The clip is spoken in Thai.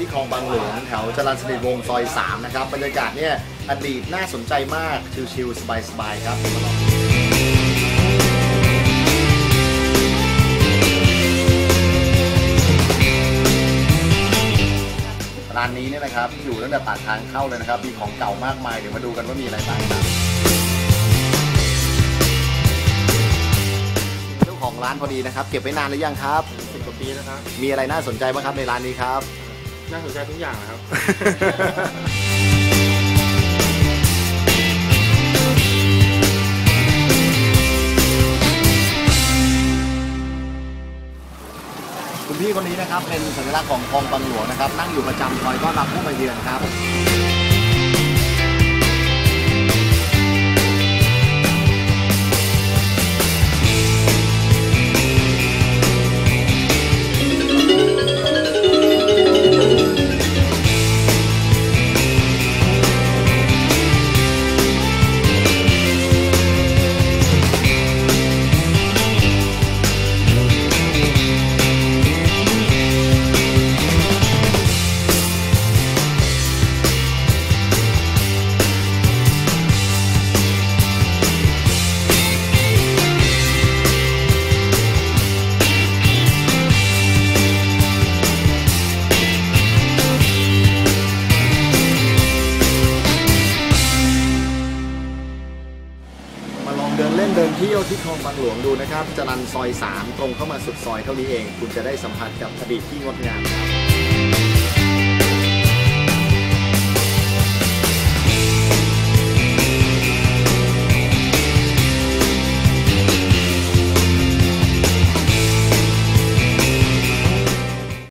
ที่คลองบางหลวงแถวจรัญสนิทวงศ์ซอย 3 นะครับบรรยากาศเนี่ยอดีตน่าสนใจมาก ชิลๆสบายๆครับร้านนี้เนี่ยนะครับอยู่ตั้งแต่ปากทางเข้าเลยนะครับมีของเก่ามากมายเดี๋ยวมาดูกันว่ามีอะไรบ้างครับเจ้าของร้านพอดีนะครับ เก็บไว้นานหรือยังครับ สิบกว่าปีแล้วครับ มีอะไรน่าสนใจบ้างครับในร้านนี้ครับ น่าสนใจทุกอย่างนะครับคุณพี่คนนี้นะครับเป็นสัญลักษณ์ของคลองบางหลวงนะครับ นั่งอยู่ประจำคอยต้อนรับผู้มาเยือนครับ เดินเล่นเดินเที่ยวที่คลองบางหลวงดูนะครับจรันซอย 3 ตรงเข้ามาสุดซอยเท่านี้เอง คุณจะได้สัมผัสกับอดีตที่งดงามครับ